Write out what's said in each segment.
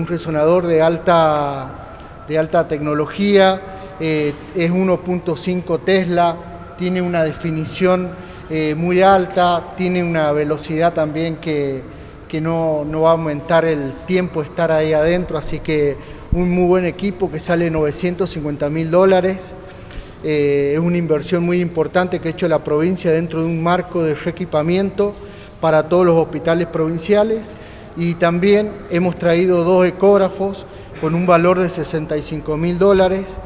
Un resonador de alta, de alta tecnología, eh, es 1.5 Tesla, tiene una definición eh, muy alta, tiene una velocidad también que, no, va a aumentar el tiempo de estar ahí adentro, así que un muy buen equipo que sale 950 mil dólares. Eh, es una inversión muy importante que ha hecho la provincia dentro de un marco de reequipamiento para todos los hospitales provinciales y también hemos traído dos ecógrafos con un valor de 65 mil dólares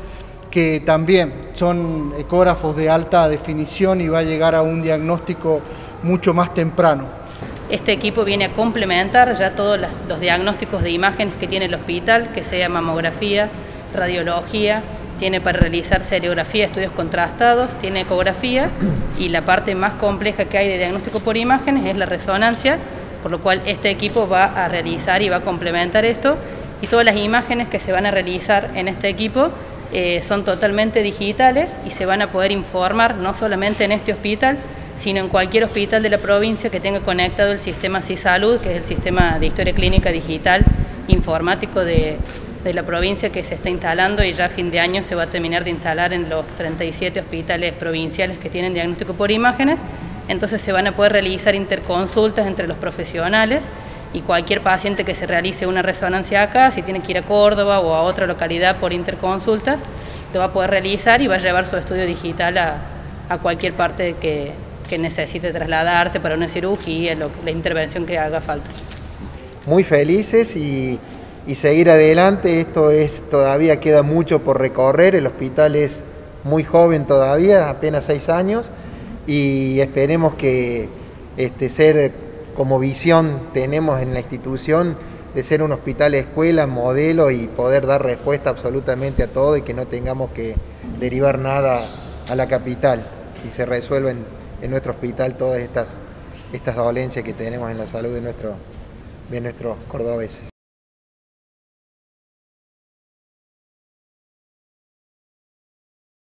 que también son ecógrafos de alta definición y va a llegar a un diagnóstico mucho más temprano. Este equipo viene a complementar ya todos los diagnósticos de imágenes que tiene el hospital, que sea mamografía, radiología, tiene para realizar seriografía, estudios contrastados, tiene ecografía y la parte más compleja que hay de diagnóstico por imágenes es la resonancia, por lo cual este equipo va a realizar y va a complementar esto. Y todas las imágenes que se van a realizar en este equipo eh, son totalmente digitales y se van a poder informar no solamente en este hospital, sino en cualquier hospital de la provincia que tenga conectado el sistema CISalud, que es el sistema de historia clínica digital informático de, de la provincia que se está instalando y ya a fin de año se va a terminar de instalar en los 37 hospitales provinciales que tienen diagnóstico por imágenes entonces se van a poder realizar interconsultas entre los profesionales y cualquier paciente que se realice una resonancia acá, si tiene que ir a Córdoba o a otra localidad por interconsultas, lo va a poder realizar y va a llevar su estudio digital a, cualquier parte que, necesite trasladarse para una cirugía, la intervención que haga falta. Muy felices y, y seguir adelante, esto es todavía queda mucho por recorrer, el hospital es muy joven todavía, apenas seis años, y esperemos que este, ser como visión tenemos en la institución de ser un hospital escuela, modelo y poder dar respuesta absolutamente a todo y que no tengamos que derivar nada a la capital y se resuelven en nuestro hospital todas estas, estas dolencias que tenemos en la salud de, nuestro, de nuestros cordobeses.